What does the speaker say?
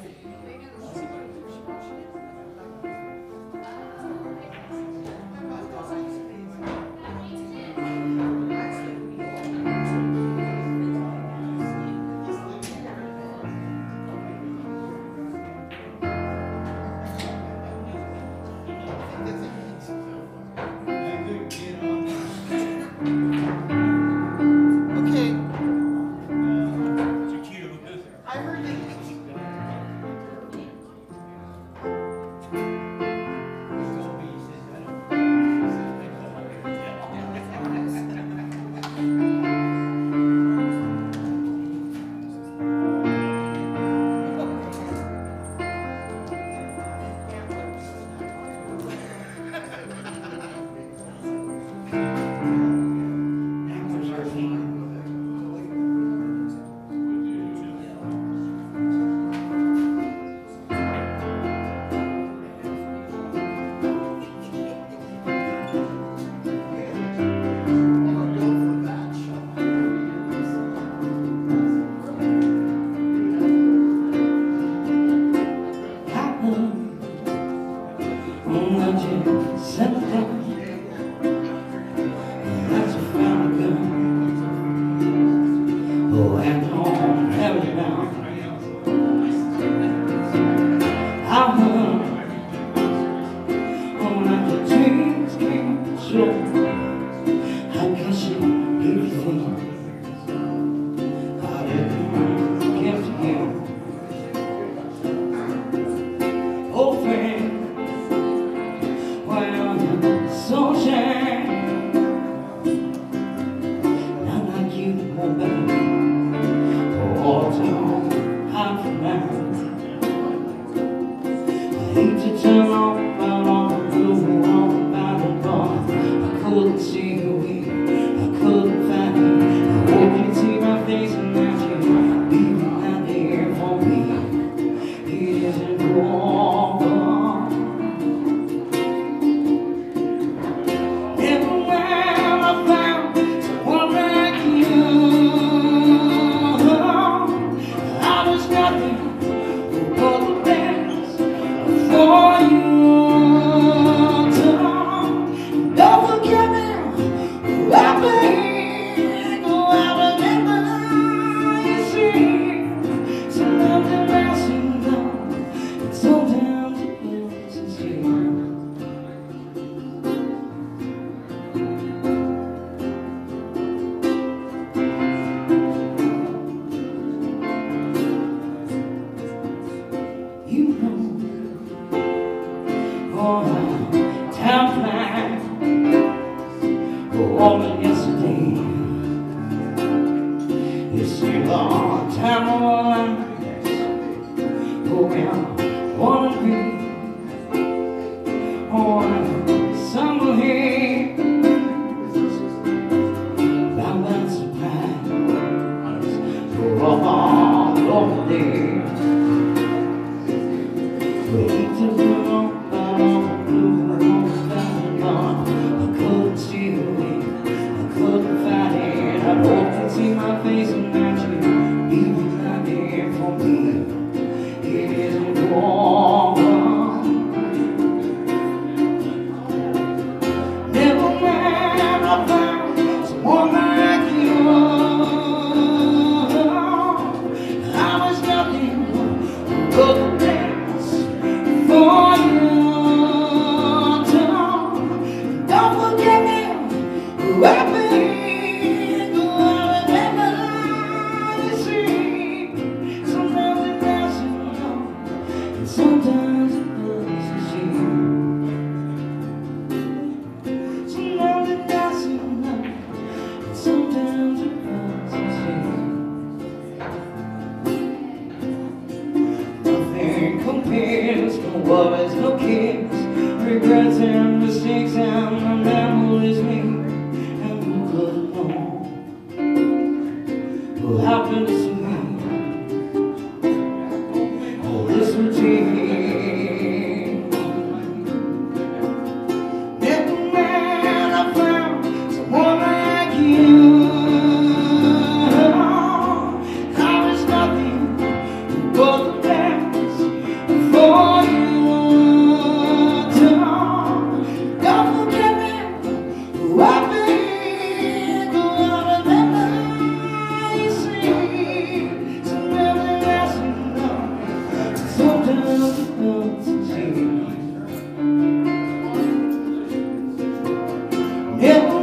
Yeah. 一直找 Mm-hmm. regrets and mistakes and the memories made and we could have known what happened to me all this routine. Yeah.